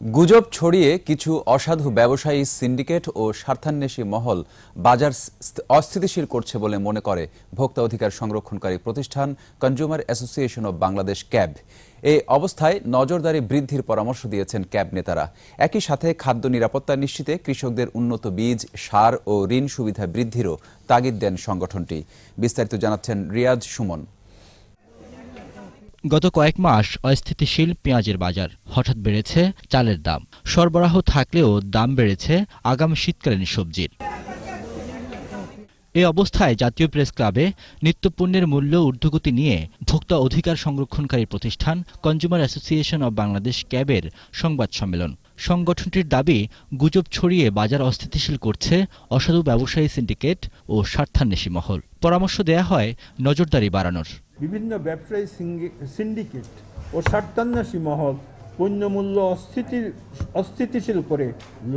গুজব ছড়িয়ে কিছু অসাধু ব্যবসায়ী সিন্ডিকেট ও স্বার্থান্বেষী মহল বাজার অস্থিতিশীল করছে বলে মনে করে ভোক্তা অধিকার সংরক্ষণকারী প্রতিষ্ঠান consumer association of Bangladesh CAB. এই অবস্থায় নজরদারি বৃদ্ধির পরামর্শ দিয়েছেন ক্যাব নেতারা। একই সাথে খাদ্য নিরাপত্তা নিশ্চিতে কৃষকদের উন্নত বীজ, সার ও ঋণ সুবিধা বৃদ্ধিরও তাগিদ দেন সংগঠনটি। বিস্তারিত জানাচ্ছেন রিয়াজ সুমন। গত কয়েক মাস অস্থিতিশীল পেঁয়াজের বাজার হঠাৎ বেড়েছে চালের দাম। সরবরাহ থাকলেও দাম বেড়েছে আগাম শীতকালীন সবজির। এ অবস্থায় জাতীয় প্রেস ক্লাবে নিত্যপণ্যের মূল্য ঊর্ধ্বগতি নিয়ে ভোক্তা অধিকার সংরক্ষণকারী প্রতিষ্ঠান কনজিউমার অ্যাসোসিয়েশন অব বাংলাদেশ ক্যাবের সংবাদ সম্মেলন সংগঠনটির দাবি, গুজব ছড়িয়ে বাজার অস্থিতিশীল করছে অসাধু ব্যবসায়ী সিন্ডিকেট ও স্বার্থান্বেষী মহল। পরামর্শ দেয়া হয় নজরদারি বাড়ানোর। বিভিন্ন ব্যবসায়ী সিন্ডিকেট ও স্বার্থান্বেষী মহল পণ্যমূল্য অস্থিতি অস্থিতিশীল করে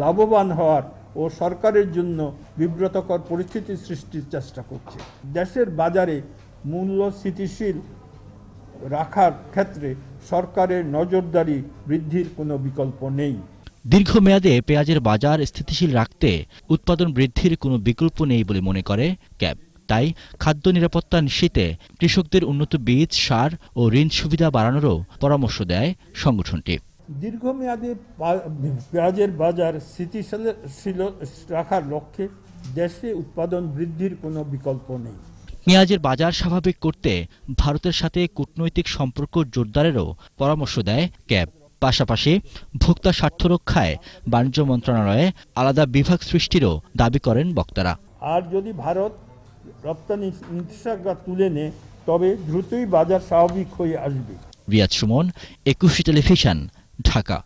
লাভবান হওয়ার ও সরকারের জন্য বিব্রতকর পরিস্থিতি সৃষ্টির চেষ্টা করছে। দেশের বাজারে মূল্য স্থিতিশীল রাখার ক্ষেত্রে সরকারের নজরদারি বৃদ্ধির কোনো বিকল্প নেই। দীর্ঘমেয়াদে পেঁয়াজের বাজার স্থিতিশীল রাখতে উৎপাদন বৃদ্ধির কোনো বিকল্প নেই বলে মনে করে ক্যাব। তাই খাদ্য নিরাপত্তা নিশ্চিতে কৃষকদের উন্নত বীজ সার ও ঋণ সুবিধা বাড়ানোরও পরামর্শ দেয় সংগঠনটি। দীর্ঘমেয়াদে পেঁয়াজের বাজার স্থিতিশীল রাখার লক্ষ্যে দেশে উৎপাদন বৃদ্ধির কোনো বিকল্প নেই। পেঁয়াজের বাজার স্বাভাবিক করতে ভারতের সাথে কূটনৈতিক সম্পর্ক জোরদারেরও পরামর্শ দেয় ক্যাব। পাশাপাশি ভোক্তা স্বার্থ রক্ষায় বাণিজ্য মন্ত্রণালয়ে আলাদা বিভাগ সৃষ্টিরও দাবি করেন বক্তারা। আর যদি ভারত রপ্তানি নিষেধাজ্ঞা তুলে নেয় তবে দ্রুতই বাজার স্বাভাবিক হয়ে আসবে। রিয়াজ সুমন একুশে টেলিভিশন ঢাকা।